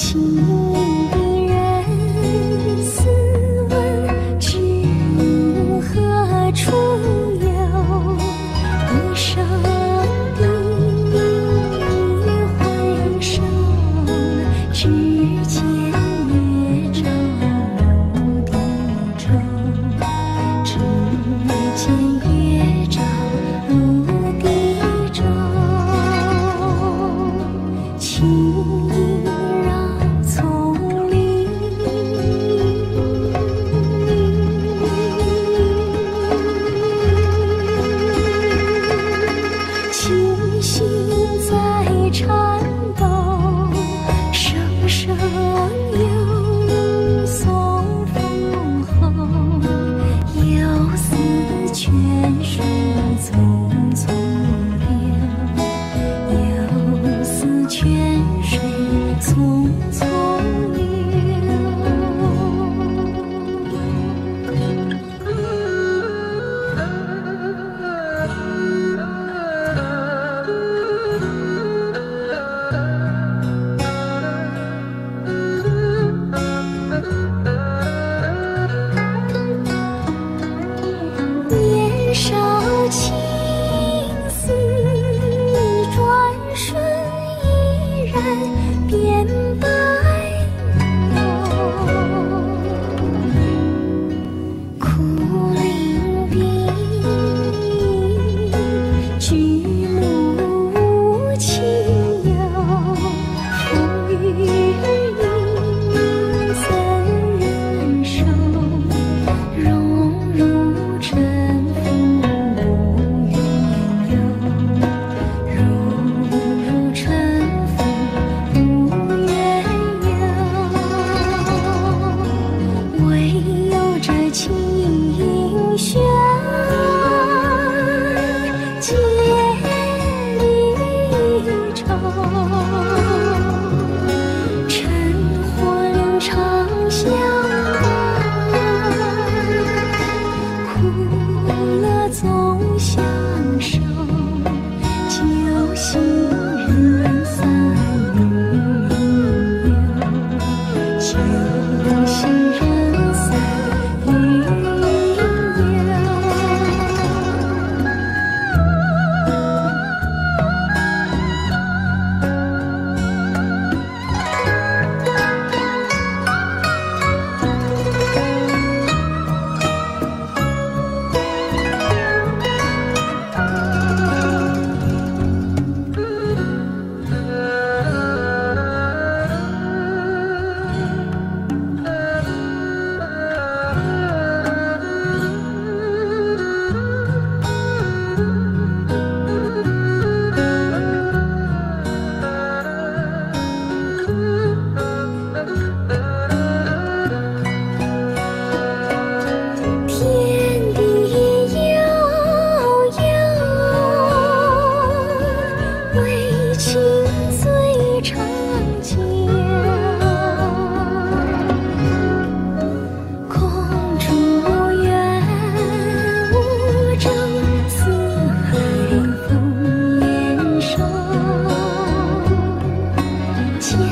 轻清雪。起。